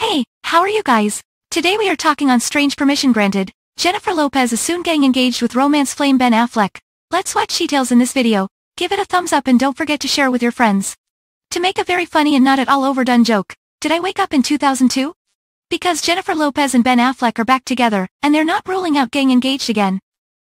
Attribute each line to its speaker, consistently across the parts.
Speaker 1: Hey, how are you guys? Today we are talking on Strange Permission Granted. Jennifer Lopez is soon getting engaged with romance flame Ben Affleck. Let's watch details in this video. Give it a thumbs up and don't forget to share with your friends. To make a very funny and not at all overdone joke, did I wake up in 2002? Because Jennifer Lopez and Ben Affleck are back together, and they're not ruling out getting engaged again.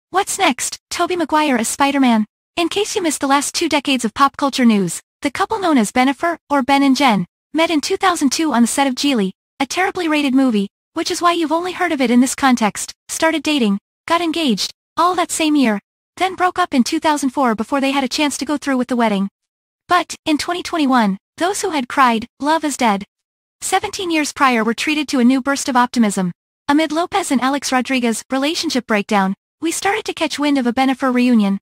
Speaker 1: What's next? Tobey Maguire as Spider-Man. In case you missed the last two decades of pop culture news, the couple known as Bennifer, or Ben and Jen, met in 2002 on the set of Gigli, a terribly rated movie, which is why you've only heard of it in this context, started dating, got engaged, all that same year, then broke up in 2004 before they had a chance to go through with the wedding. But, in 2021, those who had cried, love is dead. 17 years prior were treated to a new burst of optimism. Amid Lopez and Alex Rodriguez' relationship breakdown, we started to catch wind of a Bennifer reunion.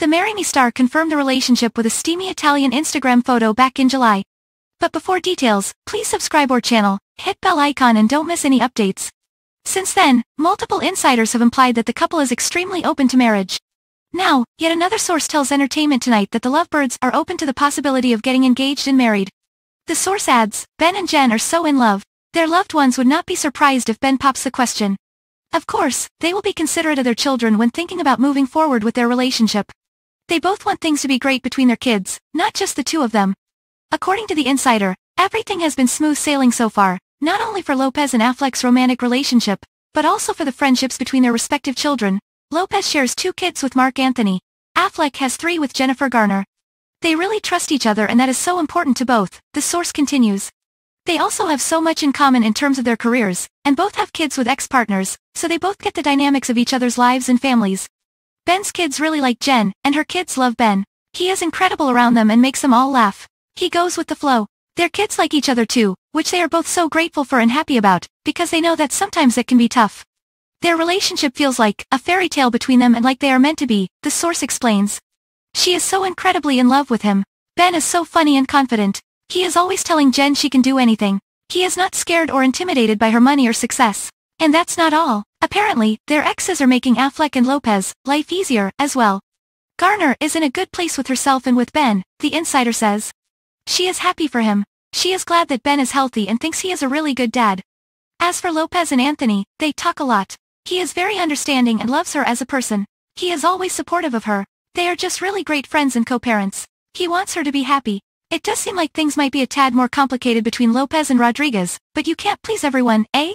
Speaker 1: The Marry Me star confirmed the relationship with a steamy Italian Instagram photo back in July. But before details, please subscribe our channel, hit bell icon and don't miss any updates. Since then, multiple insiders have implied that the couple is extremely open to marriage. Now, yet another source tells Entertainment Tonight that the lovebirds are open to the possibility of getting engaged and married. The source adds, Ben and Jen are so in love, their loved ones would not be surprised if Ben pops the question. Of course, they will be considerate of their children when thinking about moving forward with their relationship. They both want things to be great between their kids, not just the two of them. According to the insider, everything has been smooth sailing so far, not only for Lopez and Affleck's romantic relationship, but also for the friendships between their respective children. Lopez shares two kids with Marc Anthony. Affleck has three with Jennifer Garner. They really trust each other and that is so important to both, the source continues. They also have so much in common in terms of their careers, and both have kids with ex-partners, so they both get the dynamics of each other's lives and families. Ben's kids really like Jen, and her kids love Ben. He is incredible around them and makes them all laugh. He goes with the flow. Their kids like each other too, which they are both so grateful for and happy about, because they know that sometimes it can be tough. Their relationship feels like a fairy tale between them and like they are meant to be, the source explains. She is so incredibly in love with him. Ben is so funny and confident. He is always telling Jen she can do anything. He is not scared or intimidated by her money or success. And that's not all. Apparently, their exes are making Affleck and Lopez life easier as well. Garner is in a good place with herself and with Ben, the insider says. She is happy for him. She is glad that Ben is healthy and thinks he is a really good dad. As for Lopez and Anthony, they talk a lot. He is very understanding and loves her as a person. He is always supportive of her. They are just really great friends and co-parents. He wants her to be happy. It does seem like things might be a tad more complicated between Lopez and Rodriguez, but you can't please everyone, eh?